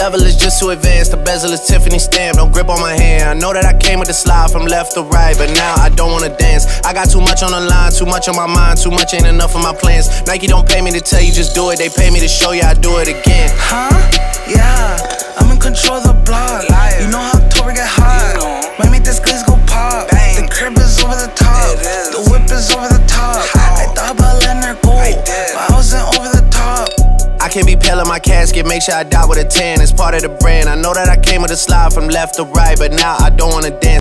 level is just too advanced. The bezel is Tiffany stamp. Don't grip on my hand. I know that I came with the slide from left to right, but now I don't wanna dance. I got too much on the line, too much on my mind, too much ain't enough of my plans. Nike don't pay me to tell you just do it. They pay me to show you I do it again. Huh? Yeah, I'm in control of the block. You know how October get hot. Might make this glaze go pop. The crib is over the top. The whip is over the top. Can't be pale in my casket, make sure I die with a tan. It's part of the brand. I know that I came with a slide from left to right, but now I don't wanna dance.